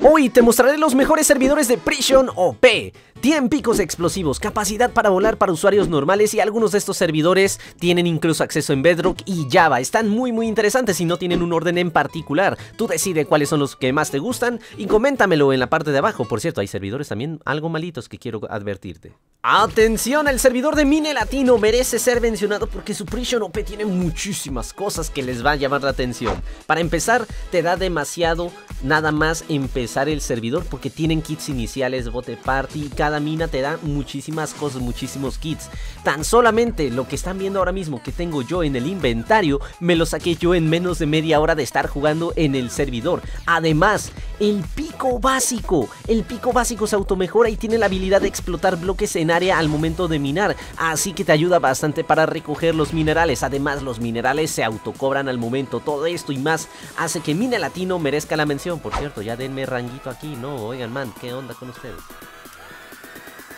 Hoy te mostraré los mejores servidores de Prison OP. Tienen picos explosivos, capacidad para volar para usuarios normales y algunos de estos servidores tienen incluso acceso en Bedrock y Java. Están muy muy interesantes y no tienen un orden en particular. Tú decide cuáles son los que más te gustan y coméntamelo en la parte de abajo. Por cierto, hay servidores también algo malitos que quiero advertirte. Atención, el servidor de Mine Latino merece ser mencionado porque su Prison OP tiene muchísimas cosas que les va a llamar la atención. Para empezar, te da demasiado nada más empezar el servidor porque tienen kits iniciales, bote party y cada mina te da muchísimas cosas, muchísimos kits. Tan solamente lo que están viendo ahora mismo que tengo yo en el inventario, me lo saqué yo en menos de media hora de estar jugando en el servidor. Además, el pico básico, el pico básico se automejora y tiene la habilidad de explotar bloques en área al momento de minar, así que te ayuda bastante para recoger los minerales. Además, los minerales se autocobran al momento. Todo esto y más hace que Mine Latino merezca la mención. Por cierto, ya denme ranguito aquí, no, oigan man, ¿qué onda con ustedes?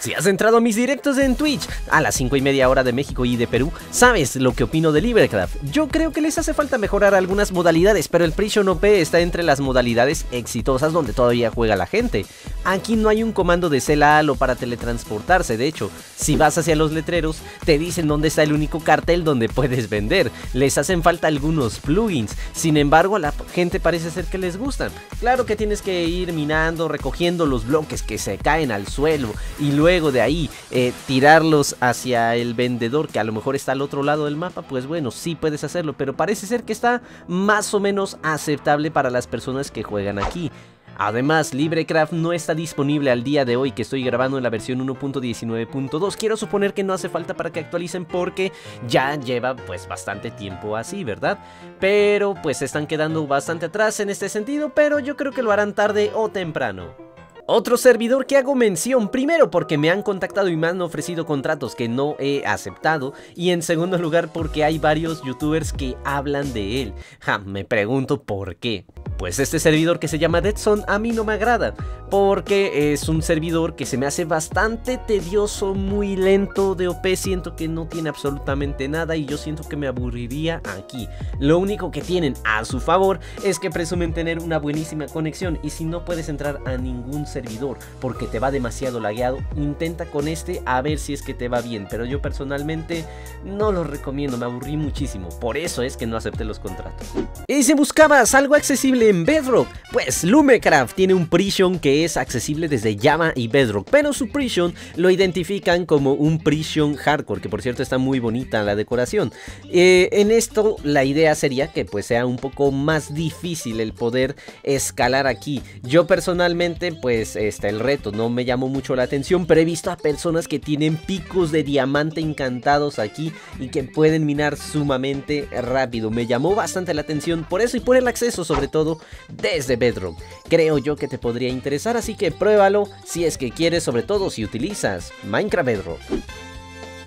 Si has entrado a mis directos en Twitch a las 5 y media hora de México y de Perú, sabes lo que opino de Librecraft. Yo creo que les hace falta mejorar algunas modalidades, pero el Prison OP está entre las modalidades exitosas donde todavía juega la gente. Aquí no hay un comando de CELAL o para teletransportarse, de hecho, si vas hacia los letreros, te dicen dónde está el único cartel donde puedes vender. Les hacen falta algunos plugins, sin embargo a la gente parece ser que les gustan. Claro que tienes que ir minando, recogiendo los bloques que se caen al suelo y luego de ahí eh, tirarlos hacia el vendedor que a lo mejor está al otro lado del mapa, pues bueno, sí puedes hacerlo, pero parece ser que está más o menos aceptable para las personas que juegan aquí. Además, LibreCraft no está disponible al día de hoy que estoy grabando en la versión 1.19.2. Quiero suponer que no hace falta para que actualicen porque ya lleva pues bastante tiempo así, ¿verdad? Pero pues están quedando bastante atrás en este sentido, pero yo creo que lo harán tarde o temprano. Otro servidor que hago mención, primero porque me han contactado y me han ofrecido contratos que no he aceptado y en segundo lugar porque hay varios youtubers que hablan de él. Ja, me pregunto por qué. Pues este servidor que se llama Deadson a mí no me agrada, porque es un servidor que se me hace bastante tedioso, muy lento de OP, siento que no tiene absolutamente nada y yo siento que me aburriría aquí. Lo único que tienen a su favor es que presumen tener una buenísima conexión y si no puedes entrar a ningún servidor porque te va demasiado lagueado, intenta con este a ver si es que te va bien, pero yo personalmente no lo recomiendo, me aburrí muchísimo, por eso es que no acepté los contratos. Y si buscabas algo accesible en Bedrock? Pues Lumecraft tiene un Prison que es accesible desde Java y Bedrock, pero su Prison lo identifican como un Prison Hardcore, que por cierto está muy bonita la decoración. Eh, en esto la idea sería que pues sea un poco más difícil el poder escalar aquí. Yo personalmente pues este, el reto no me llamó mucho la atención, pero he visto a personas que tienen picos de diamante encantados aquí y que pueden minar sumamente rápido. Me llamó bastante la atención por eso y por el acceso sobre todo desde Bedrock. Creo yo que te podría interesar, así que pruébalo si es que quieres, sobre todo si utilizas Minecraft Bedrock.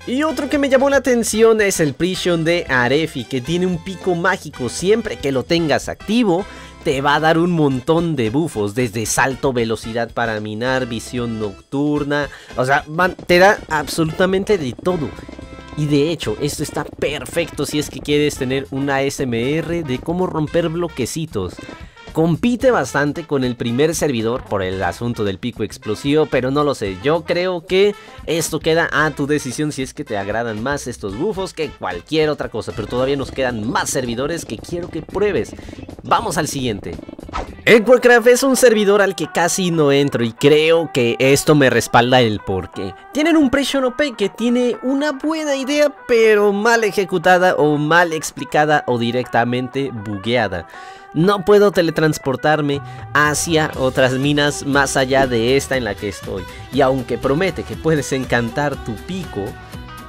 Y otro que me llamó la atención es el Prison de Arefi, que tiene un pico mágico. Siempre que lo tengas activo, te va a dar un montón de bufos, desde salto, velocidad para minar, visión nocturna. O sea, te da absolutamente de todo. Y de hecho, esto está perfecto si es que quieres tener una SMR de cómo romper bloquecitos. Compite bastante con el primer servidor por el asunto del pico explosivo, pero no lo sé. Yo creo que esto queda a tu decisión si es que te agradan más estos bufos que cualquier otra cosa. Pero todavía nos quedan más servidores que quiero que pruebes. Vamos al siguiente. Warcraft es un servidor al que casi no entro y creo que esto me respalda el porqué. Tienen un Pressure OP que tiene una buena idea pero mal ejecutada o mal explicada o directamente bugueada. No puedo teletransportarme hacia otras minas más allá de esta en la que estoy. Y aunque promete que puedes encantar tu pico,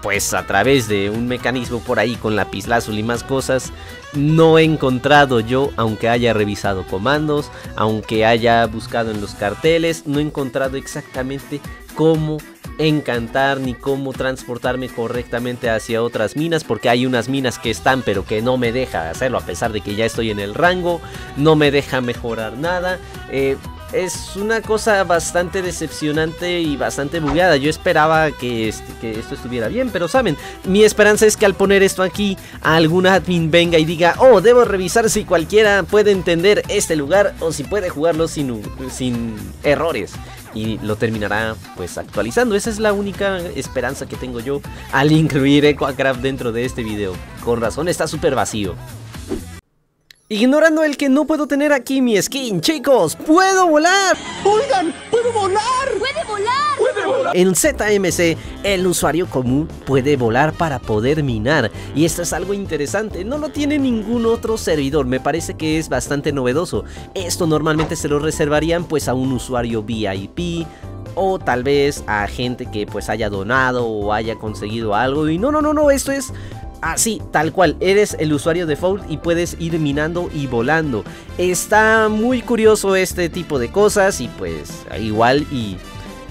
pues a través de un mecanismo por ahí con lapislázuli y más cosas, no he encontrado yo, aunque haya revisado comandos, aunque haya buscado en los carteles, no he encontrado exactamente cómo encantar ni cómo transportarme correctamente hacia otras minas porque hay unas minas que están pero que no me deja hacerlo a pesar de que ya estoy en el rango no me deja mejorar nada. Eh, es una cosa bastante decepcionante y bastante bugueada. Yo esperaba que, este, que esto estuviera bien, pero saben, mi esperanza es que al poner esto aquí, algún admin venga y diga, oh, debo revisar si cualquiera puede entender este lugar o si puede jugarlo sin, sin errores. Y lo terminará pues actualizando. Esa es la única esperanza que tengo yo al incluir Equacraft dentro de este video. Con razón está súper vacío. Ignorando el que no puedo tener aquí mi skin, chicos, ¡puedo volar! ¡Oigan! ¡Puedo volar! ¡Puede volar! ¡Puede volar! En ZMC, el usuario común puede volar para poder minar. Y esto es algo interesante, no lo tiene ningún otro servidor, me parece que es bastante novedoso. Esto normalmente se lo reservarían pues a un usuario VIP, o tal vez a gente que pues haya donado o haya conseguido algo y no, no, no, no, esto es Así, tal cual, eres el usuario default y puedes ir minando y volando. Está muy curioso este tipo de cosas y pues igual y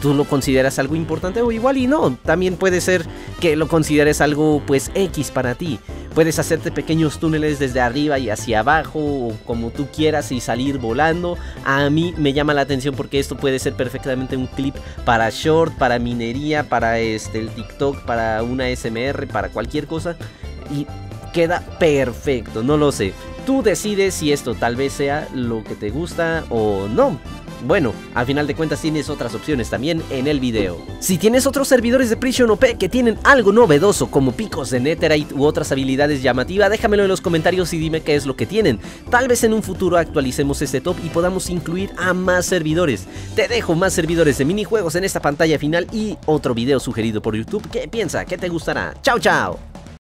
tú lo consideras algo importante o igual y no. También puede ser que lo consideres algo pues X para ti. Puedes hacerte pequeños túneles desde arriba y hacia abajo o como tú quieras y salir volando. A mí me llama la atención porque esto puede ser perfectamente un clip para short, para minería, para este el TikTok, para una SMR, para cualquier cosa y queda perfecto, no lo sé. Tú decides si esto tal vez sea lo que te gusta o no. Bueno, al final de cuentas tienes otras opciones también en el video. Si tienes otros servidores de Prison OP que tienen algo novedoso como picos de Netherite u otras habilidades llamativas, déjamelo en los comentarios y dime qué es lo que tienen. Tal vez en un futuro actualicemos este top y podamos incluir a más servidores. Te dejo más servidores de minijuegos en esta pantalla final y otro video sugerido por YouTube. ¿Qué piensa? ¿Qué te gustará? ¡Chao, chao!